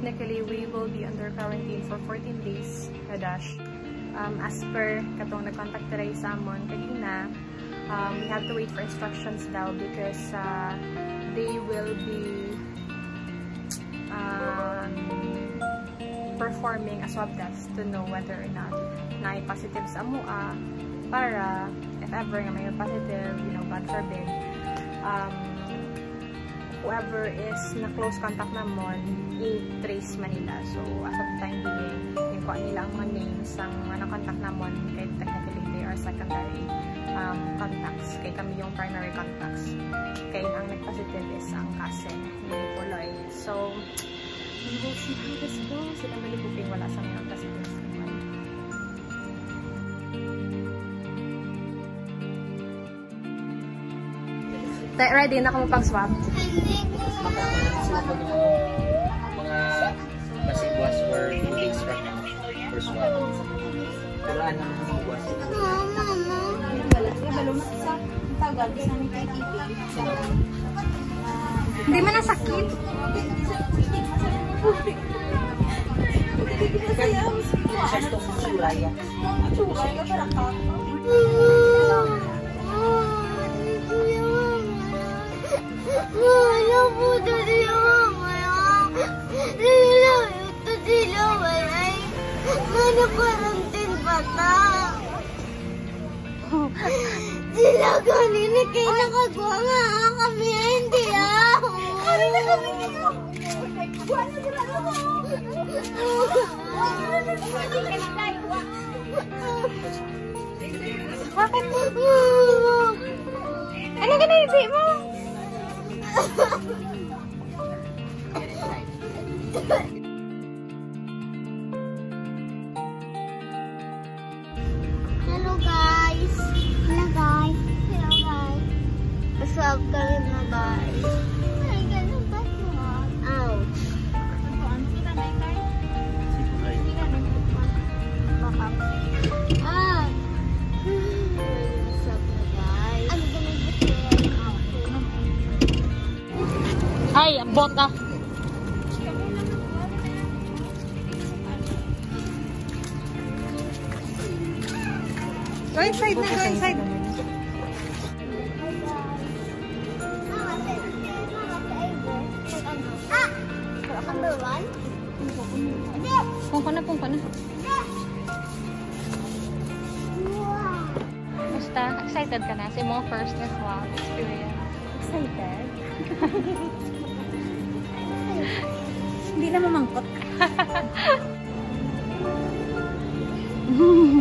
technically, we will be under quarantine for 14 days na dash. Um, as per katong nag-contact tayo sa amon kanina, um, we have to wait for instructions daw because uh, they will be um, performing a swab test to know whether or not na positive sa amua para if ever nga may positive, you know, God forbid, um, whoever is na close contact namon, i-trace Manila. So, as of time being, yung kuha nila ang mga names ang mga contact namon, kay technically they are secondary um, contacts. Kay kami yung primary contacts. Kay ang nag-positive is ang cousin ni Poloy. So, we will see how this goes. Sila malibuping wala sa ngayon positive. Ready na ako pang-swab? sila Di mana sakit? for nakarantin bata. Silagan ini kayo nakagawa nga kami, hindi ako. Kari na kami ninyo. Wala ang bota. Go inside na, go inside. Ah! Number one? Hindi! Pung ka na, pung ka na. Basta, excited ka na sa mga first na swab experience. Excited? Hindi na mamangkot.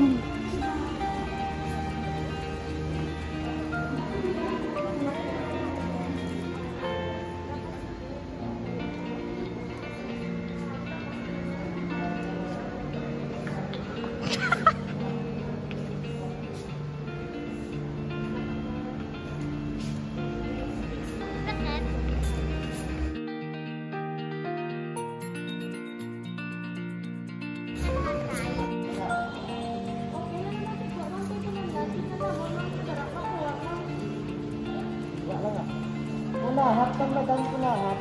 Unahat, pangladan ko lahat.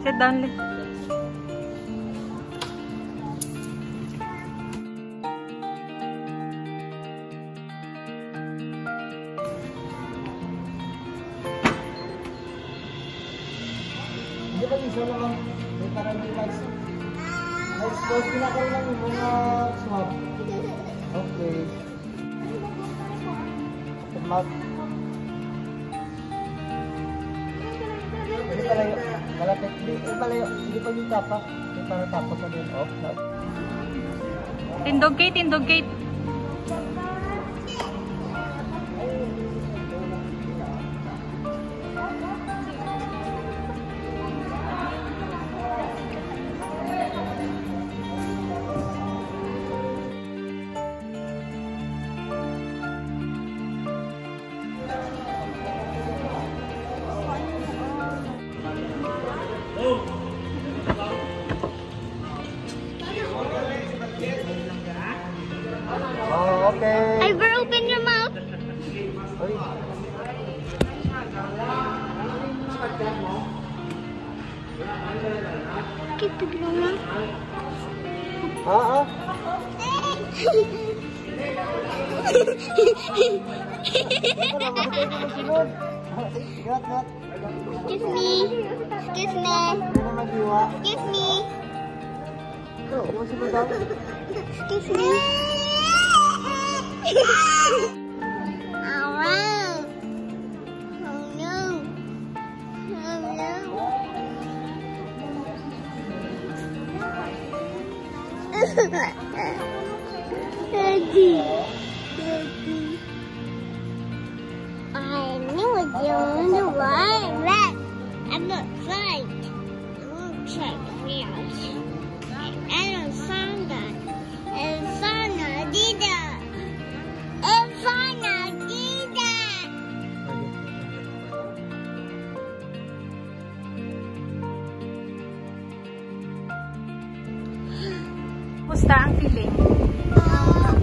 Sit down, Lee. Hindi ba isa lang may parang may lights? Lights ko, pinakaroon lang yung mga swab. Okay. Mouth. Hindi palayo. Malapit. Hindi palayo. Hindi pa yung tapa. Hindi para tapos na din. Off. No? Tindog gate, tindog gate. Kipig naman. Oo. Excuse me. Excuse me. Excuse me. Excuse me. Alright. Baby. I knew you were right. I'm not right. I'm going to check me out. And Sandra. And Sandra did that. And Sandra did that. Kumusta ang feeling? Ah,